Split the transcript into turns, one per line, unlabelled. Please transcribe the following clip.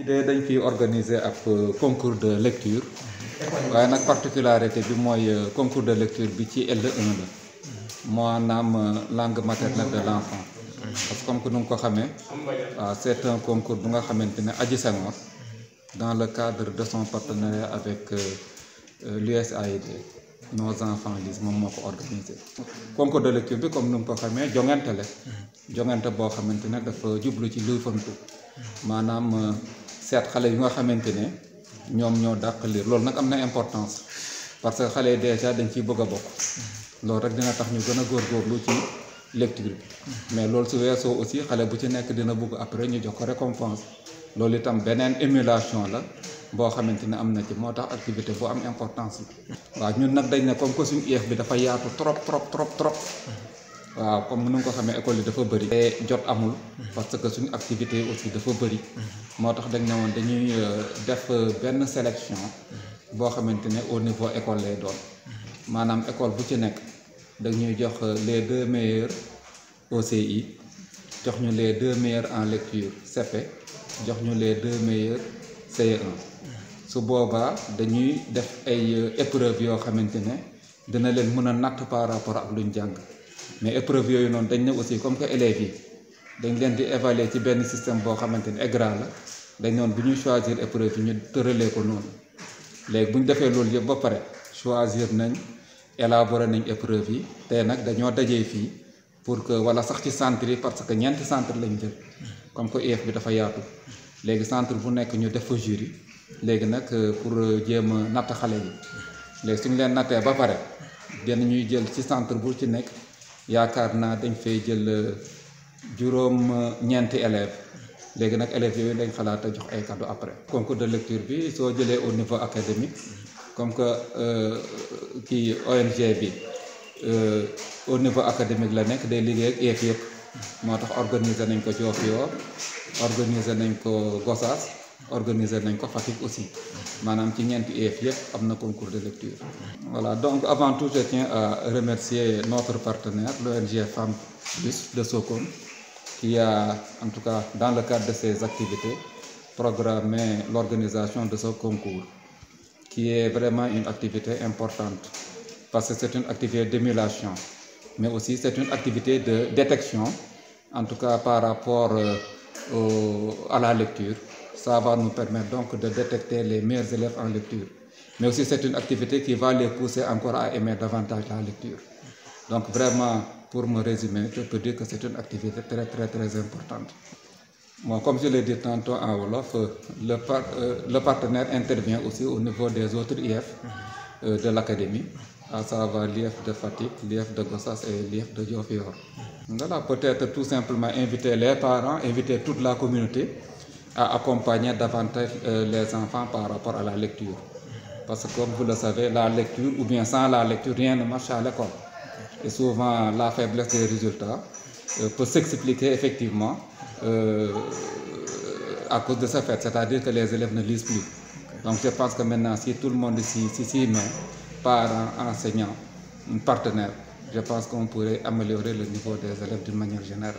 idée dañ fi organiser ab concours de lecture. Waaye nag particularité bi mooy concours de lecture bi ci L1 la. Maanaam langue maternelle de l'enfant. Parce que comme que nu nga ko c'est un concours bu nga xamante ne Adji dans le cadre de son partenariat avec l'USAID nos enfants lisent moom moo organisé concours de lecture comme nu nga ko xamee jongante la. Jongante boo xamante ne seet xale yu nga xamante ne ñoom ñoo dàq lire loolu nag am na importance parce que xale yi déjà dañ ciy bëgg a bokk. Loolu rek dina tax ñu gën a góorgóorlu ci lecture bi. Mais loolu su weesoo aussi xale bu ci nekk dina bëgg après ñu jox ko récompense. Loolu itam beneen émulation la boo xamante ne am na ci moo tax activité bu am importance la. Waaw ñun nag dañ ne comme que suñu bi dafa yaatu trop trop trop trop. Waaw comme nu nga ko xamee école yi dafa bëri. te jot amul. parce que suñu activité aussi dafa bëri. moo tax dañ ne woon dañuy def benn sélection boo xamante ne au niveau école lay doon maanaam école bu ci nekk dañuy jox les deux meilleurs OCI jox ñu les deux meilleurs en lecture CP jox ñu les deux meilleurs CE1 su boobaa dañuy def ay épreuves yoo xamante ne dina leen mën a natt par rapport ak luñ jàng. Mais épreuve yooyu noonu aussi comme que élèves yi dañ leen di évaluer système boo xamante ni EGRA la dañ choisir épreuve yi ñu tëralee ko noonu. Léegi bu ñu defee choisir nañ élaborer nañ épreuve yi tey nag dañoo pour que wala sax centre yi parce comme que IEF bi dafa yaatu. Léegi centre bu nekk ñu def fa jury léegi nag pour jéem a natt xale yi. Léegi yaakaar naa dañ fay jël juróom ñeenti élèves léegi nag élèves yooyu lañ xalaat a jox ay cadeau après. concours de lecture bi soo jëlee au niveau académique comme que kii ONG bi au niveau académique la nekk day liggéey ak yëpp moo tax organiser nañ ko Diofior organiser nañ ko Gossas organiser nañ aussi maanaam ci ñeenti IEF yëpp am na concours de lecture. voilà donc avant tout je tiens à remercier notre partenaire l'ONG Femmes Plus de Sokone qui a en tout cas dans le cadre de ses activités programmé l'organisation de ce concours qui est vraiment une activité importante parce que c'est une activité d'émulation mais aussi c'est une activité de détection en tout cas par rapport au, à la lecture ça va nous permettre donc de détecter les meilleurs élèves en lecture. Mais aussi c'est une activité qui va les pousser encore à aimer davantage la lecture. Donc vraiment pour me résumer je peux dire que c'est une activité très très très importante. Bon comme je l'ai dit tantôt en wolof le par le partenaire intervient aussi au niveau des autres IEF de l'académie. À savoir l'IEF de Fatick l'IEF de Gossas et l'IEF de Diofior. Voilà peut-être tout simplement inviter les parents inviter toute la communauté à accompagner davantage les enfants par rapport à la lecture. Parce que comme vous le savez la lecture ou bien sans la lecture rien ne marche à l'école. Et souvent la faiblesse des résultats peut s'expliquer effectivement à cause de ce fait c'est-à-dire que les élèves ne lisent plus. Donc je pense que maintenant si tout le monde ici si si met parents enseignants partenaires je pense qu'on pourrait améliorer le niveau des élèves d'une manière générale